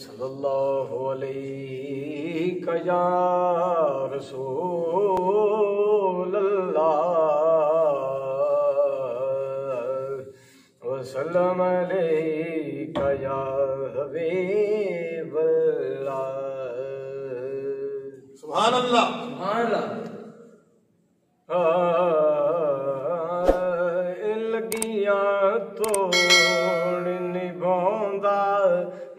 सल्लल्लाहु अलैहि या रसूल वसल्लम अल्लाह सुभान अल्लाह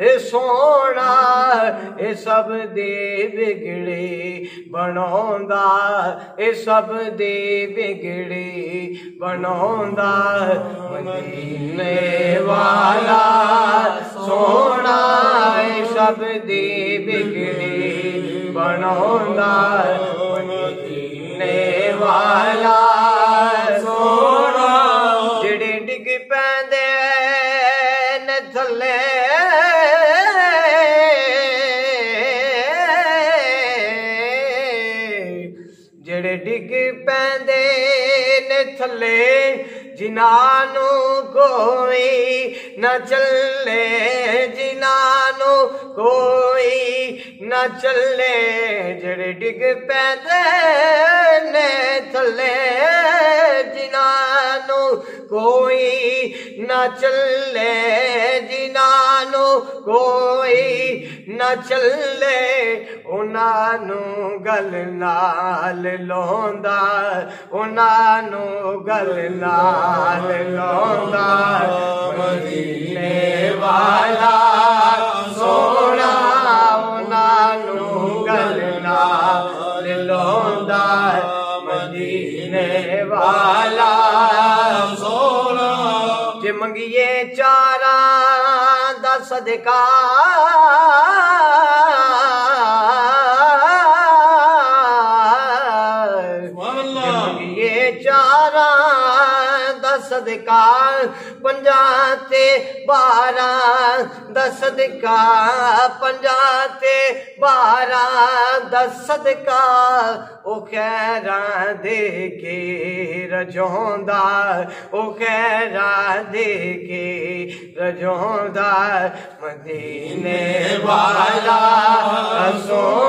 ਮਦੀਨੇ ਵਾਲਾ ਇਹ ਸੋਹਣਾ ਇਹ ਸਭ ਦੇ ਵਿਗੜੇ ਬਣਾਉਂਦਾ ਇਹ ਸਭ ਦੇ ਵਿਗੜੇ ਬਣਾਉਂਦਾ ਮਦੀਨੇ ਵਾਲਾ ਸੋਹਣਾ ਇਹ ਸਭ ਦੇ ਵਿਗੜੇ ਬਣਾਉਂਦਾ ਡਿੱਗ ਪੈਂਦੇ ਨੇ ਥੱਲੇ ਜਿਨ੍ਹਾਂ ਨੂੰ ਕੋਈ ਨਾ ਚੱਲੇ ਜਿਨ੍ਹਾਂ ਨੂੰ ਕੋਈ ਨਾ ਚੱਲੇ ਜਿਹੜੇ ਡਿੱਗ ਪੈਂਦੇ ਨੇ ਥੱਲੇ ਜਿਨ੍ਹਾਂ ਨੂੰ ਕੋਈ ਨਾ ਚੱਲੇ ਜਿਨ੍ਹਾਂ ਨੂੰ ਕੋਈ ਨਾ ਚੱਲੇ ਉਹਨਾਂ ਨੂੰ ਗੱਲ ਨਾਲ ਲਾਉਂਦਾ ਉਹਨਾਂ ਨੂੰ ਗੱਲ ਨਾਲ ਲਾਉਂਦਾ ਮਦੀਨੇ ਵਾਲਾ ਸੋਹਣਾ ਉਹਨਾਂ ਨੂੰ ਗੱਲ ਨਾਲ ਲਾਉਂਦਾ ਮਦੀਨੇ ਵਾਲਾ ਸੋਹਣਾ ਜੇ ਮੰਗੀਏ ਚਾਰਾਂ ਦਾ सदका पंजाते बारह, दस दिका पंजाते बारह, दस सदका ओ खैरा दे के रजौदा, ओ खैरा दे के रजौदा। मदीने वाला सोना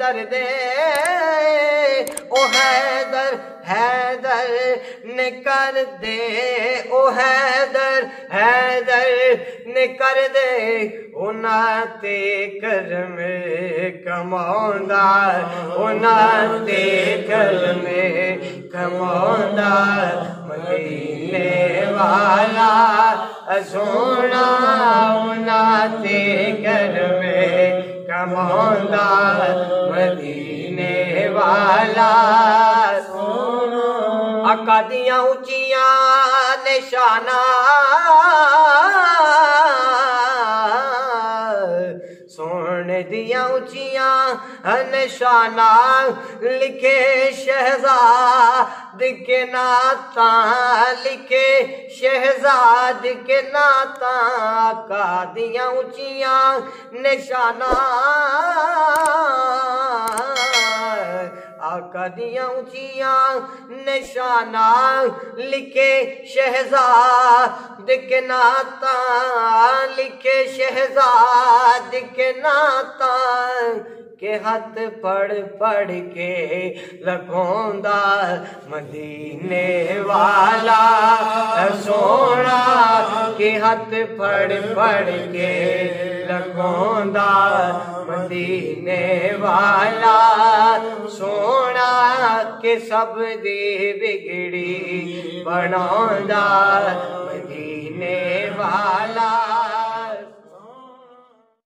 ਦਰਦੇ ਉਹ ਹੈ ਦਰ हैदर ने कर दे, ओ हैदर हैदर ने कर दे उन्हते कर में कमांदा उन्हते कर में कमांदा मदीने वाला सोना उन्हते कर में कमांदा मदीने वाला आका अकादियाँ उचिया निशाना। सोने दिया उचिया निशाना। लिखे शहजाद के नाता, लिखे शहजाद के नाता। का दिया ऊंचिया, निशाना। आका दिया उचिया निशाना लिखे शहजाद के नाता, लिखे शहजाद के नाता के हथ पढ़ पढ़ के लगोंदा मदीने वाला, सोना के हथ फड़ फड़ के लगोंदा मदीने वाला। सोना के सब दे बिगड़ी बनांदा मदीने वाला।